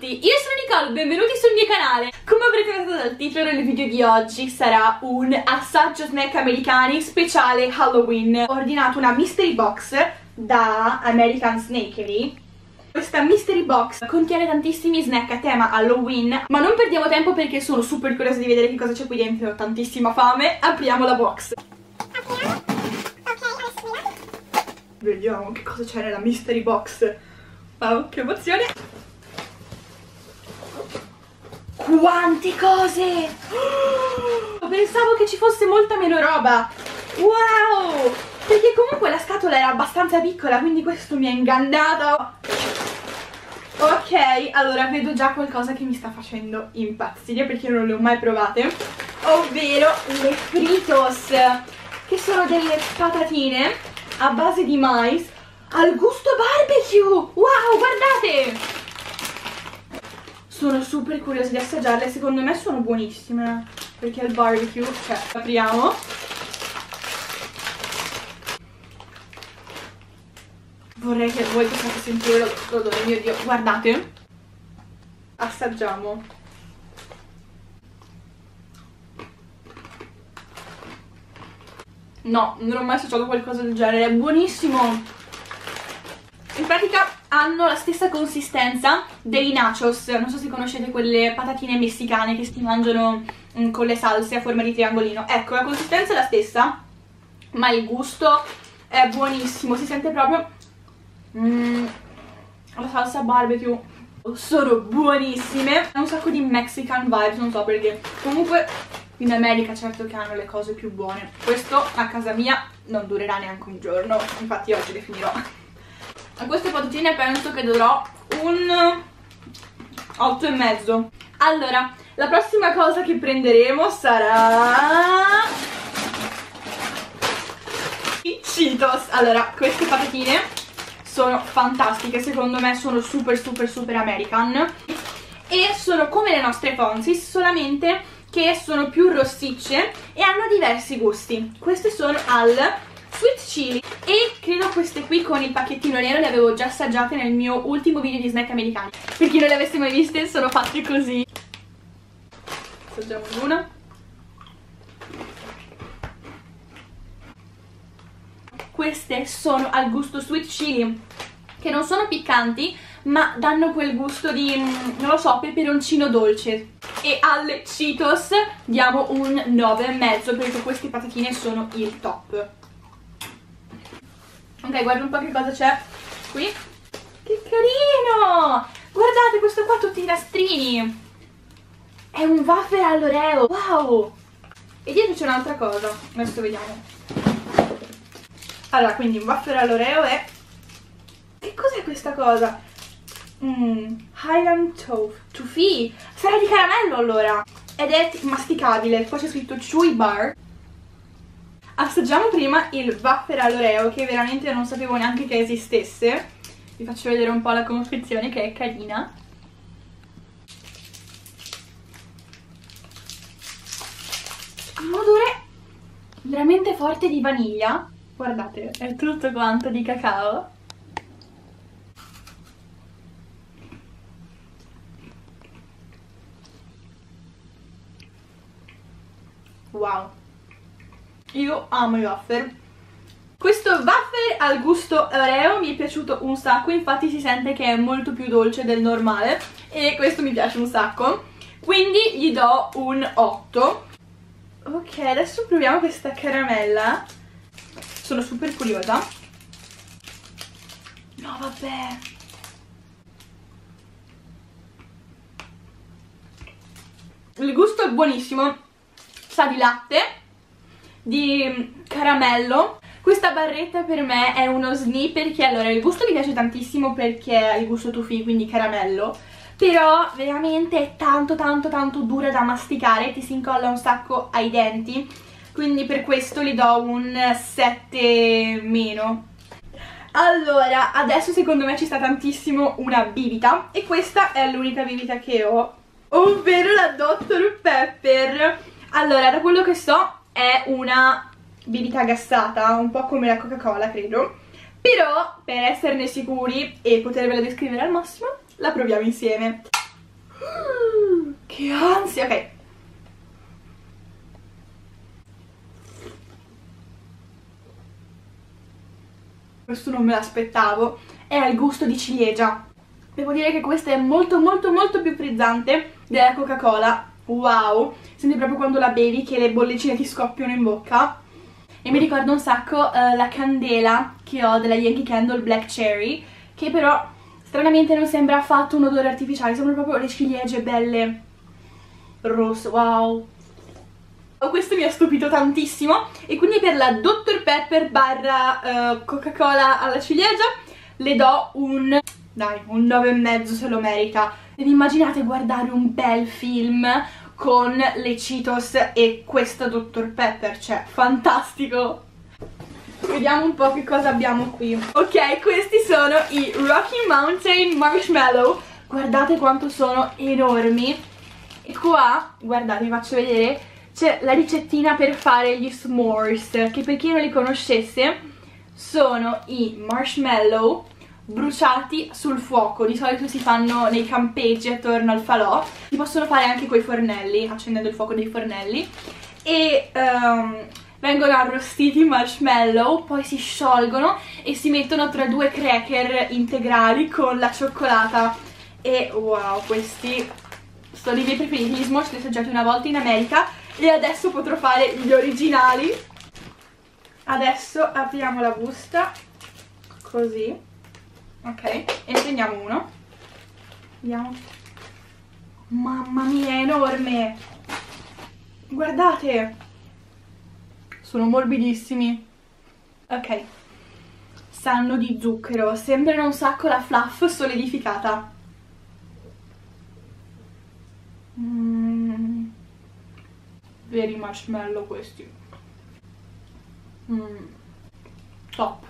tutti, io sono Nicole, benvenuti sul mio canale. Come avrete notato dal titolo, il video di oggi sarà un assaggio snack americani speciale Halloween. Ho ordinato una mystery box da American Snakery questa mystery box contiene tantissimi snack a tema Halloween Ma non perdiamo tempo perché sono super curiosa di vedere che cosa c'è qui dentro. Ho tantissima fame, apriamo la box. Apriamo Vediamo che cosa c'è nella mystery box. Wow, che emozione quante cose! Oh, pensavo che ci fosse molta meno roba! Wow! Perché comunque la scatola era abbastanza piccola, quindi questo mi ha ingannato. Ok, allora vedo già qualcosa che mi sta facendo impazzire perché non le ho mai provate, ovvero le Fritos, che sono delle patatine a base di mais al gusto barbecue. Wow, guardate! Sono super curiosa di assaggiarle secondo me sono buonissime perché il barbecue cioè apriamo. Vorrei che voi possiate sentire l'odore mio dio. Guardate. Assaggiamo. No non ho mai assaggiato qualcosa del genere. È buonissimo. In pratica hanno la stessa consistenza dei nachos, non so se conoscete quelle patatine messicane che si mangiano mm, con le salse a forma di triangolino. Ecco, la consistenza è la stessa, ma il gusto è buonissimo, si sente proprio mm, la salsa barbecue. Sono buonissime, ha un sacco di Mexican vibes, non so perché. Comunque in America certo che hanno le cose più buone. Questo a casa mia non durerà neanche un giorno, infatti oggi le finirò a queste patatine penso che dovrò un 8 e mezzo. Allora la prossima cosa che prenderemo sarà i Cheetos. Allora queste patatine sono fantastiche secondo me sono super super super american. E sono come le nostre Fonsis solamente che sono più rossicce e hanno diversi gusti. Queste sono al sweet chili. E credo queste qui con il pacchettino nero le avevo già assaggiate nel mio ultimo video di snack americani. Per chi non le avesse mai viste sono fatte così. Assaggiamo una. Queste sono al gusto sweet chili che non sono piccanti ma danno quel gusto di, mm, non lo so, peperoncino dolce. E alle Cheetos diamo un 9,5 perché queste patatine sono il top Ok, guarda un po' che cosa c'è qui. Che carino! Guardate, questo qua tutti i nastrini. È un waffle all'oreo. Wow! E dietro c'è un'altra cosa. Adesso vediamo. Allora, quindi un waffle all'oreo è... Che cos'è questa cosa? Mmm, Highland Tofu. Tofu. Sarà di caramello allora. Ed è masticabile. Poi c'è scritto Chewy Bar. Assaggiamo prima il wafer all'oreo che veramente non sapevo neanche che esistesse. Vi faccio vedere un po' la confezione che è carina. Un odore veramente forte di vaniglia. Guardate, è tutto quanto di cacao. Wow io amo i wafer questo wafer al gusto oreo mi è piaciuto un sacco infatti si sente che è molto più dolce del normale e questo mi piace un sacco. Quindi gli do un 8 ok adesso proviamo questa caramella. Sono super curiosa. No vabbè. Il gusto è buonissimo. Sa di latte di caramello. Questa barretta per me è uno sni perché allora il gusto mi piace tantissimo perché è il gusto tufi quindi caramello. Però veramente è tanto tanto tanto dura da masticare ti si incolla un sacco ai denti. Quindi per questo gli do un 7 meno. Allora adesso secondo me ci sta tantissimo una bibita. E questa è l'unica bibita che ho ovvero la Dr. Pepper. Allora da quello che so è una bibita gassata, un po' come la Coca-Cola credo però per esserne sicuri e potervela descrivere al massimo la proviamo insieme Che ansia, ok. Questo non me l'aspettavo. È al gusto di ciliegia. Devo dire che questa è molto molto molto più frizzante della Coca-Cola. Wow! Senti proprio quando la bevi che le bollicine ti scoppiano in bocca. E mi ricorda un sacco uh, la candela che ho della Yankee Candle Black Cherry, che però stranamente non sembra affatto un odore artificiale, sembrano proprio le ciliegie belle rosse, wow! Questo mi ha stupito tantissimo e quindi per la Dr. Pepper barra uh, Coca-Cola alla ciliegia le do un, dai, un 9,5 se lo merita. Ed immaginate guardare un bel film con le Cheetos e questa Dr. Pepper, cioè fantastico! Vediamo un po' che cosa abbiamo qui. Ok, questi sono i Rocky Mountain Marshmallow. Guardate quanto sono enormi. E qua, guardate, vi faccio vedere, c'è la ricettina per fare gli s'mores, che per chi non li conoscesse sono i marshmallow bruciati sul fuoco, di solito si fanno nei campeggi attorno al falò, si possono fare anche con i fornelli, accendendo il fuoco dei fornelli, e um, vengono arrostiti marshmallow, poi si sciolgono e si mettono tra due cracker integrali con la cioccolata, e wow, questi sono i miei preferiti, gli smosh li ho assaggiati una volta in America e adesso potrò fare gli originali. Adesso apriamo la busta, così, ok, e ne prendiamo uno. Vediamo. Mamma mia, è enorme! Guardate! Sono morbidissimi. Ok. Sanno di zucchero, sembrano un sacco la fluff solidificata. Mm. Veri marshmallow questi. Mm. Top.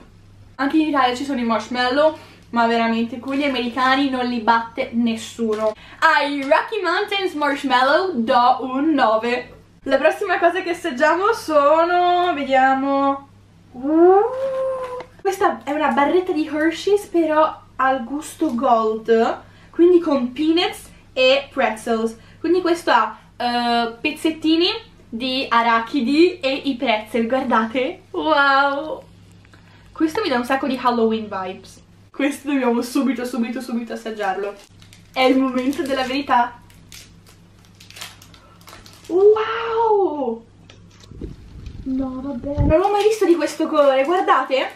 Anche in Italia ci sono i marshmallow, ma veramente quelli americani non li batte nessuno. Ai Rocky Mountains Marshmallow do un 9. La prossima cosa che assaggiamo sono, vediamo... Uh, questa è una barretta di Hershey's però al gusto gold, quindi con peanuts e pretzels. Quindi questo ha uh, pezzettini di arachidi e i pretzel, guardate, wow! Questo mi dà un sacco di Halloween vibes. Questo dobbiamo subito, subito, subito assaggiarlo. È il momento della verità. Wow! No, vabbè. Non l'ho mai visto di questo colore, guardate.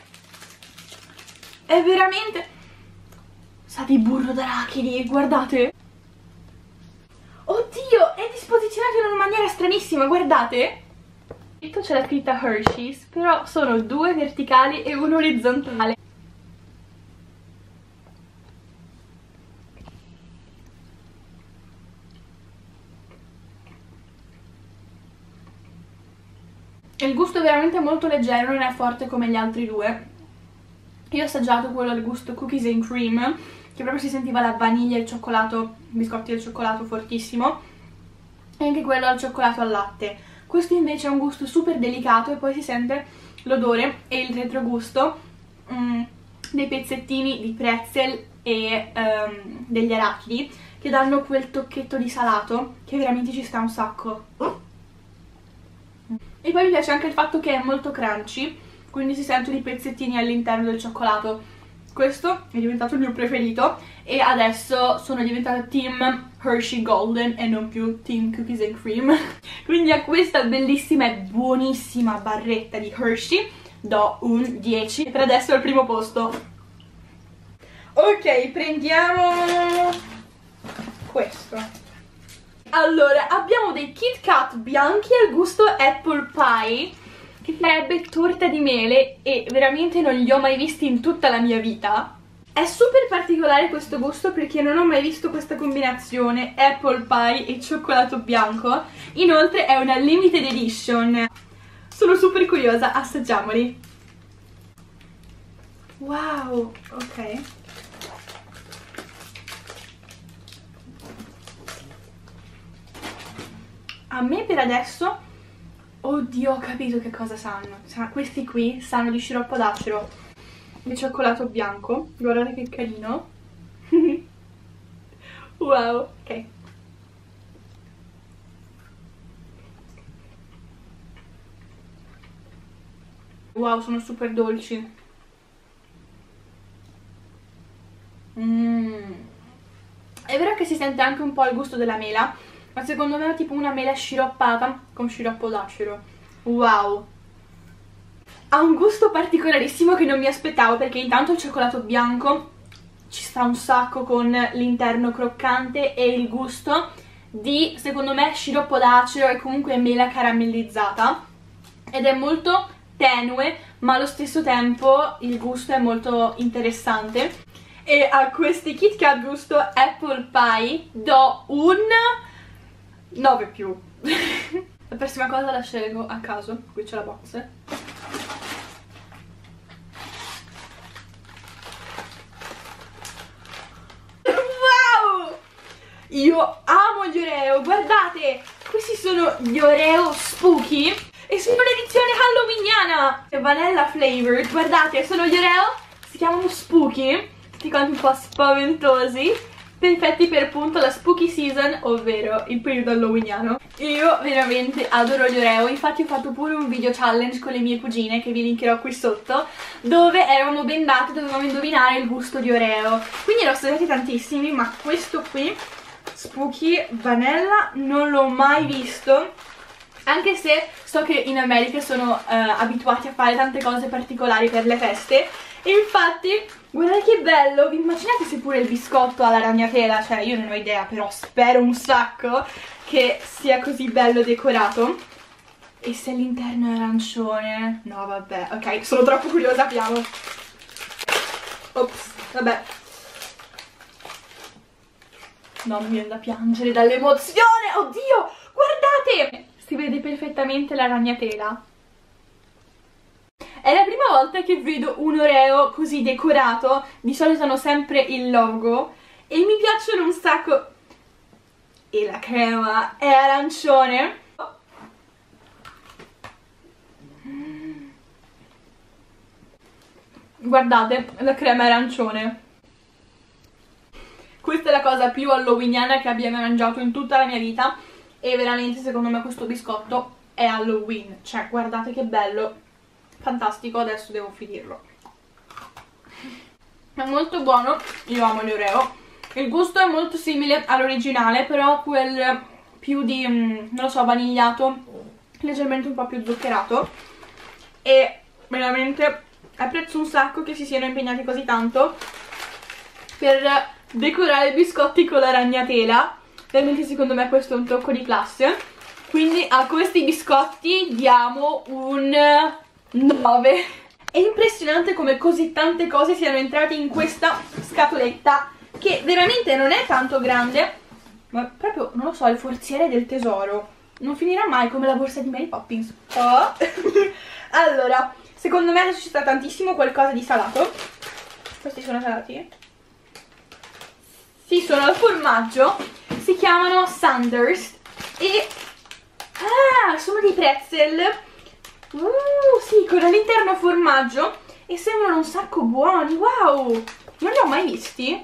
È veramente... Sa di burro d'arachidi, guardate. Oddio, è disposizionato in una maniera stranissima, guardate. Qui c'è la scritta Hershey's, però sono due verticali e uno orizzontale. Il gusto è veramente molto leggero, non è forte come gli altri due. Io ho assaggiato quello al gusto cookies and cream, che proprio si sentiva la vaniglia e il cioccolato, biscotti al cioccolato fortissimo, e anche quello al cioccolato al latte. Questo invece ha un gusto super delicato e poi si sente l'odore e il retrogusto mm, dei pezzettini di pretzel e um, degli arachidi che danno quel tocchetto di salato che veramente ci sta un sacco. E poi mi piace anche il fatto che è molto crunchy, quindi si sentono i pezzettini all'interno del cioccolato. Questo è diventato il mio preferito e adesso sono diventata team Hershey Golden e non più team Cookies and Cream. quindi a questa bellissima e buonissima barretta di Hershey do un 10. Per adesso è al primo posto. Ok, prendiamo questo. Allora, abbiamo dei Kit Kat bianchi al gusto apple pie che sarebbe torta di mele e veramente non li ho mai visti in tutta la mia vita. È super particolare questo gusto perché non ho mai visto questa combinazione apple pie e cioccolato bianco. Inoltre è una limited edition. Sono super curiosa, assaggiamoli. Wow, ok. a me per adesso, oddio ho capito che cosa sanno, Sa questi qui sanno di sciroppo d'acero di cioccolato bianco, guardate che carino, wow, ok. Wow, sono super dolci. Mmm. È vero che si sente anche un po' il gusto della mela, ma secondo me è tipo una mela sciroppata con sciroppo d'acero. Wow! Ha un gusto particolarissimo che non mi aspettavo perché intanto il cioccolato bianco ci sta un sacco con l'interno croccante e il gusto di, secondo me, sciroppo d'acero e comunque mela caramellizzata ed è molto tenue ma allo stesso tempo il gusto è molto interessante e a questi Kit Kat gusto Apple Pie do un 9 più. La prossima cosa la scelgo a caso qui c'è la box. Wow! Io amo gli Oreo guardate! Questi sono gli Oreo Spooky e sono l'edizione halloweeniana! Vanilla flavored guardate sono gli Oreo si chiamano Spooky tutti quanti un po' spaventosi perfetti per appunto la spooky season, ovvero il periodo halloweeniano. Io veramente adoro gli Oreo, infatti ho fatto pure un video challenge con le mie cugine che vi linkerò qui sotto, dove eravamo bendate dovevamo indovinare il gusto di Oreo. Quindi ne ho studiati tantissimi, ma questo qui, spooky vanilla, non l'ho mai visto. Anche se so che in America sono eh, abituati a fare tante cose particolari per le feste Infatti, guardate che bello, vi immaginate se pure il biscotto ha la ragnatela? Cioè, io non ho idea, però spero un sacco che sia così bello decorato. E se all'interno è arancione? No, vabbè, ok, sono troppo curiosa, apriamo. Ops, vabbè. No, mi viene da piangere dall'emozione, oddio, guardate! Si vede perfettamente la ragnatela. È la prima volta che vedo un Oreo così decorato, di solito hanno sempre il logo e mi piacciono un sacco. E la crema è arancione. Guardate, la crema è arancione. Questa è la cosa più halloweeniana che abbia mangiato in tutta la mia vita e veramente secondo me questo biscotto è Halloween. Cioè, guardate che bello fantastico, adesso devo finirlo. È molto buono, io amo gli Oreo. Il gusto è molto simile all'originale, però quel più di, mm, non lo so, vanigliato, leggermente un po' più zuccherato. E veramente apprezzo un sacco che si siano impegnati così tanto per decorare i biscotti con la ragnatela. Veramente secondo me questo è un tocco di classe. Quindi a questi biscotti diamo un 9 È impressionante come così tante cose siano entrate in questa scatoletta Che veramente non è tanto grande Ma proprio, non lo so, il forziere del tesoro. Non finirà mai come la borsa di Mary Poppins. Oh. Allora, secondo me adesso ci sta tantissimo qualcosa di salato. Questi sono salati? Sì, sono al formaggio. Si chiamano Sanders E... Ah, sono dei pretzel Uh, sì, con all'interno formaggio e sembrano un sacco buoni, wow! Non li ho mai visti?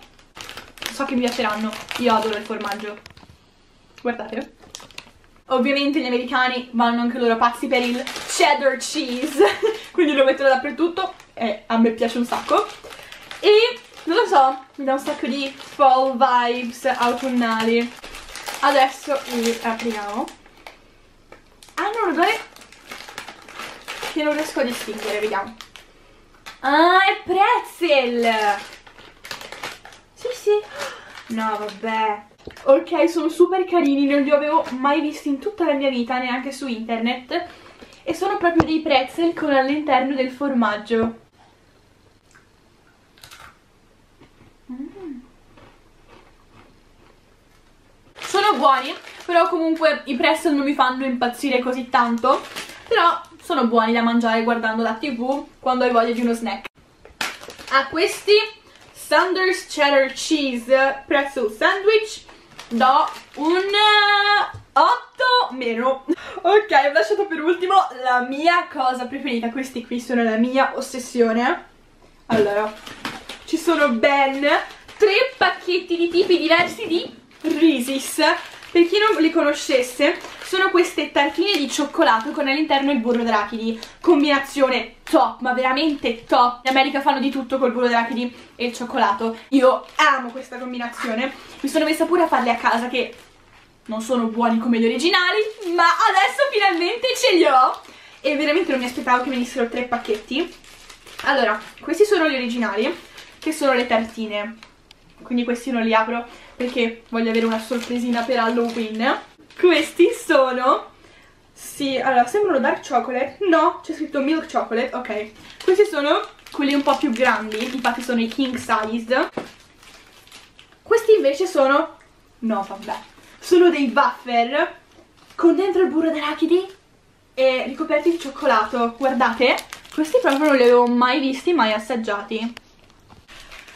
So che mi piaceranno, io adoro il formaggio. Guardate. Ovviamente gli americani vanno anche loro pazzi per il cheddar cheese, quindi lo mettono dappertutto e a me piace un sacco. E non lo so, mi dà un sacco di fall vibes autunnali. Adesso li apriamo. Hanno un odore che non riesco a distinguere, vediamo. Ah, è pretzel! Sì, sì. No, vabbè. Ok, sono super carini, non li avevo mai visti in tutta la mia vita, neanche su internet. E sono proprio dei pretzel con all'interno del formaggio. Mm. Sono buoni, però comunque i pretzel non mi fanno impazzire così tanto. Però sono buoni da mangiare guardando la tv quando hai voglia di uno snack. A questi Sanders Cheddar Cheese Pretzel Sandwich do un 8 meno. Ok, ho lasciato per ultimo la mia cosa preferita. Questi qui sono la mia ossessione. Allora, ci sono ben tre pacchetti di tipi diversi di Reese's. Per chi non li conoscesse, sono queste tartine di cioccolato con all'interno il burro d'arachidi, combinazione top, ma veramente top. In America fanno di tutto col burro d'arachidi e il cioccolato. Io amo questa combinazione. Mi sono messa pure a farle a casa che non sono buoni come gli originali, ma adesso finalmente ce li ho. E veramente non mi aspettavo che venissero tre pacchetti. Allora, questi sono gli originali, che sono le tartine. Quindi questi non li apro perché voglio avere una sorpresina per Halloween. Questi sono... Sì, allora, sembrano dark chocolate. No, c'è scritto milk chocolate, ok. Questi sono quelli un po' più grandi, infatti sono i king size. Questi invece sono... No, vabbè. Sono dei wafer con dentro il burro d'arachidi e ricoperti di cioccolato. Guardate, questi proprio non li avevo mai visti, mai assaggiati.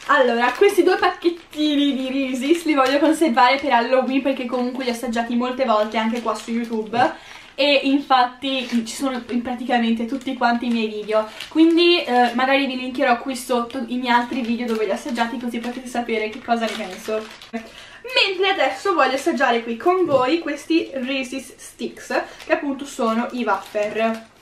Allora, questi due pacchettini di Reese's li voglio conservare per Halloween perché comunque li ho assaggiati molte volte anche qua su YouTube. E infatti ci sono in praticamente tutti quanti i miei video. Quindi eh, magari vi linkerò qui sotto i miei altri video dove li ho assaggiati così potete sapere che cosa ne penso. Mentre adesso voglio assaggiare qui con voi questi Reese's Sticks che appunto sono i wafer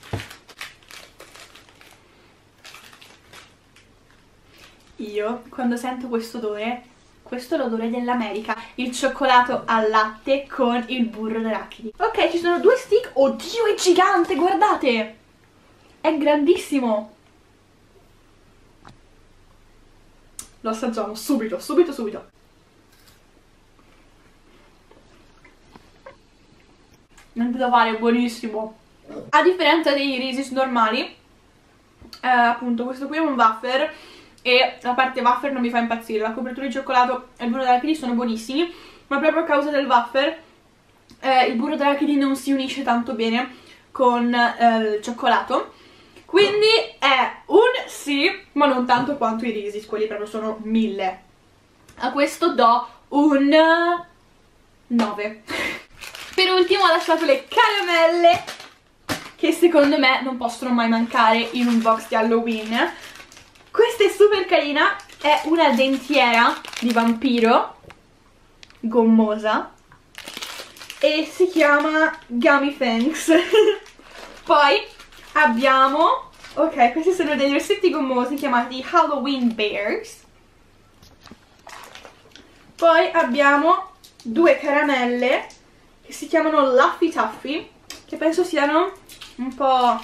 io quando sento questo odore questo è l'odore dell'America il cioccolato al latte con il burro d'arachidi. Ok ci sono due stick. Oddio è gigante guardate! È grandissimo! Lo assaggiamo subito subito subito. Niente da fare è buonissimo. A differenza dei Reese's normali eh, appunto questo qui è un wafer e la parte wafer non mi fa impazzire, la copertura di cioccolato e il burro d'arachidi sono buonissimi, ma proprio a causa del wafer eh, il burro d'arachidi non si unisce tanto bene con eh, il cioccolato, quindi è un sì, ma non tanto quanto i Reese's, quelli proprio sono mille. A questo do un 9. per ultimo ho lasciato le caramelle, che secondo me non possono mai mancare in un box di Halloween, questa è super carina, è una dentiera di vampiro gommosa e si chiama Gummy Fangs. Poi abbiamo, ok, questi sono degli orsetti gommosi chiamati Halloween Bears. Poi abbiamo due caramelle che si chiamano Laffy Taffy, che penso siano un po'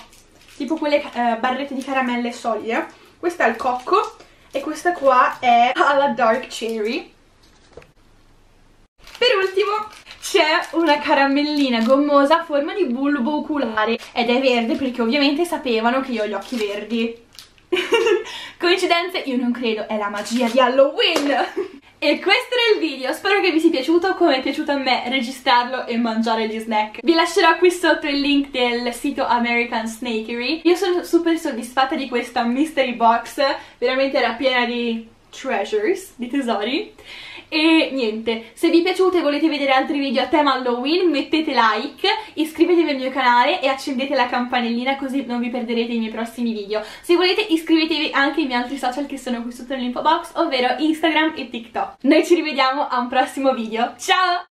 tipo quelle eh, barrette di caramelle solide questo è il cocco e questa qua è alla dark cherry. Per ultimo c'è una caramellina gommosa a forma di bulbo oculare ed è verde perché ovviamente sapevano che io ho gli occhi verdi. Coincidenze? Io non credo, è la magia di Halloween! E questo era il video, spero che vi sia piaciuto come è piaciuto a me registrarlo e mangiare gli snack. Vi lascerò qui sotto il link del sito American Snakery. Io sono super soddisfatta di questa mystery box, veramente era piena di treasures, di tesori. E niente, se vi è piaciuto e volete vedere altri video a tema Halloween mettete like, iscrivetevi al mio canale e accendete la campanellina così non vi perderete i miei prossimi video. Se volete iscrivetevi anche ai miei altri social che sono qui sotto nell'info box, ovvero Instagram e TikTok. Noi ci rivediamo a un prossimo video, ciao!